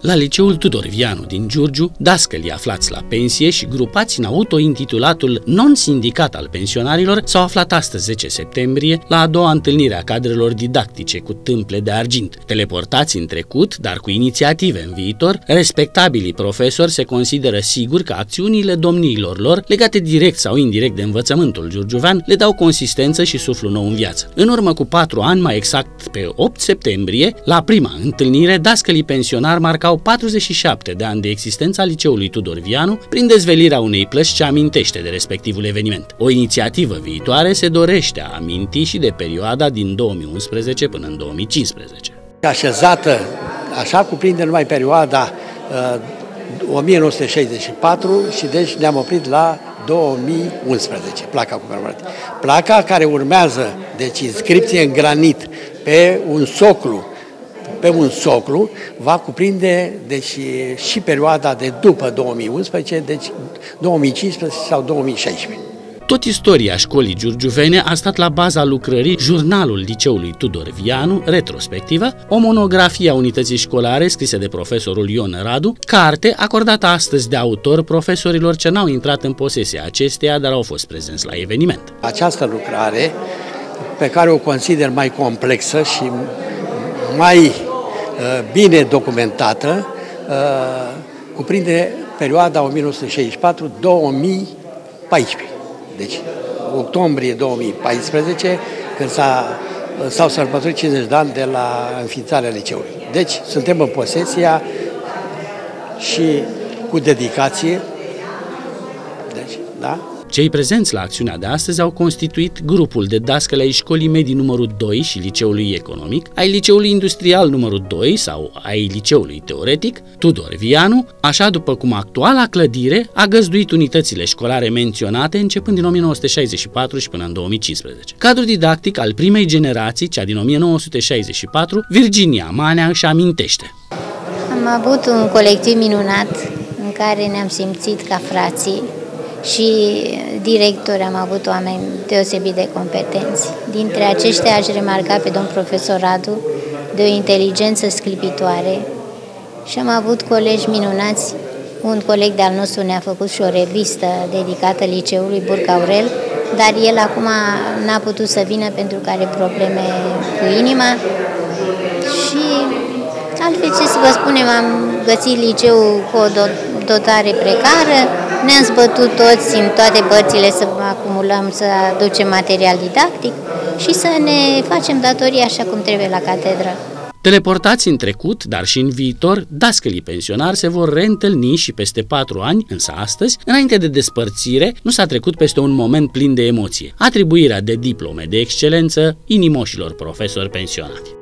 La liceul Tudor Vianu din Giurgiu, dascălii aflați la pensie și grupați în autointitulatul non-sindicat al pensionarilor s-au aflat astăzi 10 septembrie la a doua întâlnire a cadrelor didactice cu tâmple de argint. Teleportați în trecut, dar cu inițiative în viitor, respectabilii profesori se consideră sigur că acțiunile domniilor lor, legate direct sau indirect de învățământul giurgiuvean, le dau consistență și suflu nou în viață. În urmă cu patru ani, mai exact pe 8 septembrie, la prima întâlnire, dascălii pensionari marcau marcau 47 de ani de existență a liceului Tudor Vianu prin dezvelirea unei plăci ce amintește de respectivul eveniment. O inițiativă viitoare se dorește a aminti și de perioada din 2011 până în 2015. Așezată, așa cuprinde numai perioada uh, 1964 și deci ne-am oprit la 2011, placa comemorativă. Placa care urmează, deci inscripție în granit pe un soclu pe un soclu, va cuprinde deci, și perioada de după 2011, deci 2015 sau 2016. Tot istoria școlii giurgiuvene a stat la baza lucrării Jurnalul Liceului Tudor Vianu, retrospectivă, o monografie a unității școlare scrisă de profesorul Ion Radu, carte acordată astăzi de autor profesorilor ce n-au intrat în posesia acesteia, dar au fost prezenți la eveniment. Această lucrare, pe care o consider mai complexă și mai Uh, bine documentată, uh, cuprinde perioada 1964-2014. Deci, octombrie 2014, când s-a, s-au sărbătorit 50 de ani de la înființarea liceului. Deci, suntem în posesia și cu dedicație. Deci, da? Cei prezenți la acțiunea de astăzi au constituit grupul de dascăle ai școlii medii numărul 2 și liceului economic, ai liceului industrial numărul 2 sau ai liceului teoretic, Tudor Vianu, așa după cum actuala clădire a găzduit unitățile școlare menționate începând din 1964 și până în 2015. Cadrul didactic al primei generații, cea din 1964, Virginia Manea își amintește. Am avut un colectiv minunat în care ne-am simțit ca frații, și directori am avut oameni deosebit de competenți. Dintre aceștia aș remarca pe domn profesor Radu, de o inteligență sclipitoare și am avut colegi minunați. Un coleg de-al nostru ne-a făcut și o revistă dedicată liceului Burcaurel, dar el acum n-a putut să vină pentru că are probleme cu inima și altfel ce să vă spunem, am găsit liceul cu o dotare precară, ne-am zbătut toți în toate părțile să acumulăm, să aducem material didactic și să ne facem datorii așa cum trebuie la catedră. Teleportați în trecut, dar și în viitor, dascălii pensionari se vor reîntâlni și peste patru ani, însă astăzi, înainte de despărțire, nu s-a trecut peste un moment plin de emoție, atribuirea de diplome de excelență inimoșilor profesori pensionari.